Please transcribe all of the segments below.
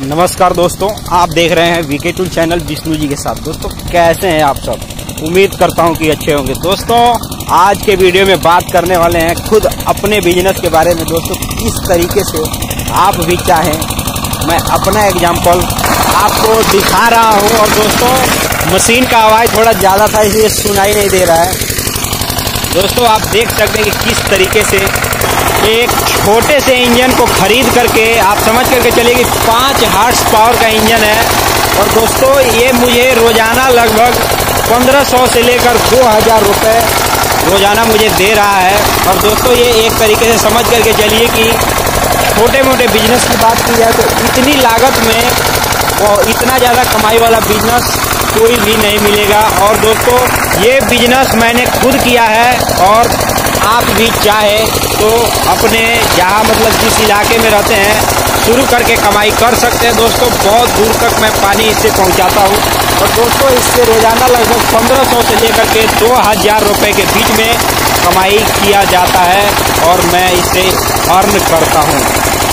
नमस्कार दोस्तों, आप देख रहे हैं VK tool channel Vishnu ji के साथ। दोस्तों, कैसे हैं आप सब? उम्मीद करता हूँ कि अच्छे होंगे। दोस्तों, आज के वीडियो में बात करने वाले हैं खुद अपने बिज़नेस के बारे में। दोस्तों, किस तरीके से आप भी चाहें, मैं अपना एग्ज़ाम्पल आपको दिखा रहा हूँ। और दोस्तों मशीन का आवाज़ थोड़ा ज़्यादा था, इसलिए सुनाई नहीं दे रहा है। दोस्तों, आप देख सकते हैं कि किस तरीके से एक छोटे से इंजन को खरीद करके आप समझ करके चलिए कि पाँच हार्स पावर का इंजन है। और दोस्तों, ये मुझे रोज़ाना लगभग 1500 से लेकर 2000 रुपए रोज़ाना मुझे दे रहा है। और दोस्तों, ये एक तरीके से समझ करके चलिए कि छोटे मोटे बिज़नेस की बात की जाए तो इतनी लागत में और इतना ज़्यादा कमाई वाला बिज़नेस कोई भी नहीं मिलेगा। और दोस्तों, ये बिज़नेस मैंने खुद किया है और आप भी चाहे तो अपने जहाँ मतलब जिस इलाके में रहते हैं, शुरू करके कमाई कर सकते हैं। दोस्तों, बहुत दूर तक मैं पानी इससे पहुँचाता हूँ। और दोस्तों, इससे रोज़ाना लगभग पंद्रह सौ से लेकर के दो हज़ार रुपये के बीच में कमाई किया जाता है और मैं इसे अर्न करता हूँ।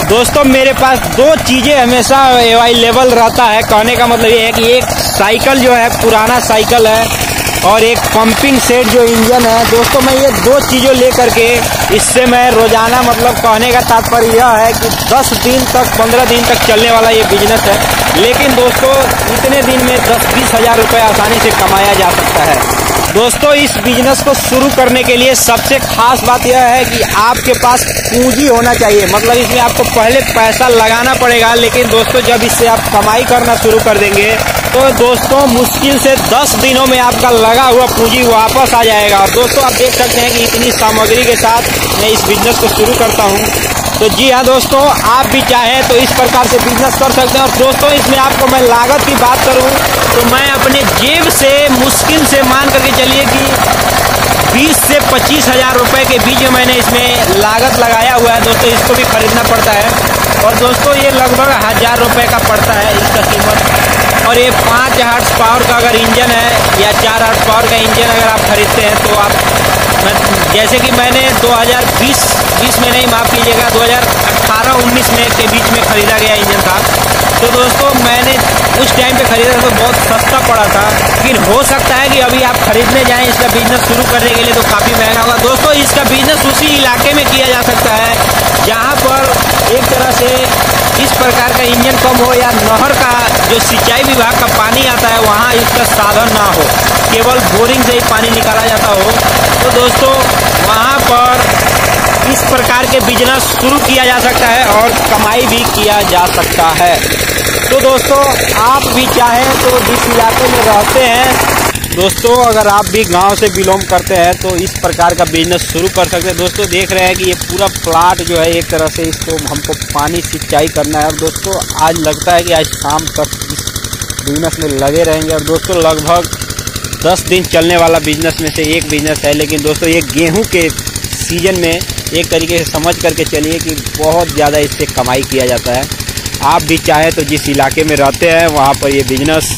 दोस्तों, मेरे पास दो चीज़ें हमेशा अवेलेबल रहता है। कहने का मतलब ये है कि एक साइकिल जो है, पुराना साइकिल है। और एक पंपिंग सेट जो इंजन है, दोस्तों मैं ये दो चीज़ों लेकर के इससे मैं रोज़ाना मतलब कहने का तात्पर्य यह है कि 10 दिन तक 15 दिन तक चलने वाला ये बिज़नेस है। लेकिन दोस्तों, इतने दिन में दस बीस हज़ार रुपये आसानी से कमाया जा सकता है। दोस्तों, इस बिज़नेस को शुरू करने के लिए सबसे खास बात यह है कि आपके पास पूंजी होना चाहिए। मतलब इसमें आपको पहले पैसा लगाना पड़ेगा, लेकिन दोस्तों, जब इससे आप कमाई करना शुरू कर देंगे तो दोस्तों, मुश्किल से 10 दिनों में आपका लगा हुआ पूंजी वापस आ जाएगा। और दोस्तों, आप देख सकते हैं कि इतनी सामग्री के साथ मैं इस बिज़नेस को शुरू करता हूँ। तो जी हाँ दोस्तों, आप भी चाहें तो इस प्रकार से बिज़नेस कर सकते हैं। और दोस्तों, इसमें आपको मैं लागत की बात करूँ तो मैं अपने जेब से, मुश्किल से मान करके चलिए कि 20 से पच्चीस हज़ार रुपये के बीच में मैंने इसमें लागत लगाया हुआ है। दोस्तों, इसको भी खरीदना पड़ता है। और दोस्तों, ये लगभग हज़ार रुपये का पड़ता है इसका कीमत। और ये पाँच हार्स पावर का अगर इंजन है, या चार हार्स पावर का इंजन अगर आप खरीदते हैं तो आप मैं जैसे कि मैंने 2020 20 में नहीं, माफ़ कीजिएगा 2018-19 में के बीच में ख़रीदा गया इंजन था। तो दोस्तों, मैंने उस टाइम पे ख़रीदा तो बहुत सस्ता पड़ा था। लेकिन हो सकता है कि अभी आप खरीदने जाएँ इसका बिज़नेस शुरू करने के लिए तो काफ़ी महँगा होगा। दोस्तों, इसका बिज़नेस उसी इलाके में किया जा सकता है, जहाँ पर एक तरह से प्रकार का इंजन कम हो या नहर का, जो सिंचाई विभाग का पानी आता है, वहाँ इसका साधन ना हो, केवल बोरिंग से ही पानी निकाला जाता हो। तो दोस्तों, वहाँ पर इस प्रकार के बिज़नेस शुरू किया जा सकता है और कमाई भी किया जा सकता है। तो दोस्तों, आप भी चाहें तो जिस इलाके में रहते हैं दोस्तों, अगर आप भी गाँव से बिलोंग करते हैं तो इस प्रकार का बिज़नेस शुरू कर सकते हैं। दोस्तों, देख रहे हैं कि ये पूरा प्लाट जो है, एक तरह से इसको हमको पानी सिंचाई करना है। और दोस्तों, आज लगता है कि आज शाम तक इस बिज़नेस में लगे रहेंगे। और दोस्तों, लगभग दस दिन चलने वाला बिज़नेस में से एक बिज़नेस है। लेकिन दोस्तों, ये गेहूँ के सीज़न में एक तरीके से समझ करके चलिए कि बहुत ज़्यादा इससे कमाई किया जाता है। आप भी चाहें तो जिस इलाके में रहते हैं, वहाँ पर ये बिज़नेस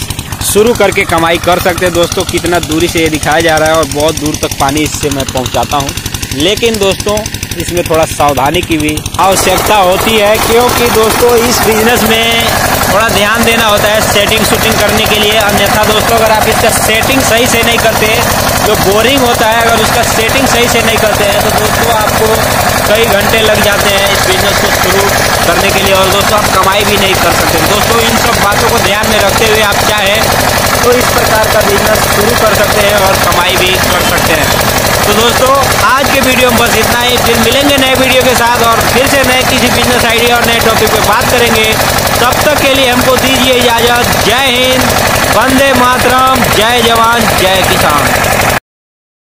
शुरू करके कमाई कर सकते हैं। दोस्तों, कितना दूरी से ये दिखाया जा रहा है और बहुत दूर तक पानी इससे मैं पहुँचाता हूँ। लेकिन दोस्तों, इसमें थोड़ा सावधानी की भी आवश्यकता होती है, क्योंकि दोस्तों, इस बिज़नेस में थोड़ा ध्यान देना होता है सेटिंग शूटिंग करने के लिए। अन्यथा दोस्तों, अगर आप इसका सेटिंग सही से नहीं करते, जो बोरिंग होता है, अगर उसका सेटिंग सही से नहीं करते हैं तो दोस्तों, आपको कई घंटे लग जाते हैं इस बिज़नेस को शुरू और दोस्तों, आप कमाई भी नहीं कर सकते। दोस्तों, इन सब बातों को ध्यान में रखते हुए आप चाहें तो इस प्रकार का बिज़नेस शुरू कर सकते हैं और कमाई भी कर सकते हैं। तो दोस्तों, आज के वीडियो में बस इतना ही। फिर मिलेंगे नए वीडियो के साथ और फिर से नए किसी बिज़नेस आइडिया और नए टॉपिक पर बात करेंगे। तब तक के लिए हमको दीजिए इजाज़त। जय हिंद, वंदे मातरम, जय जवान, जय किसान।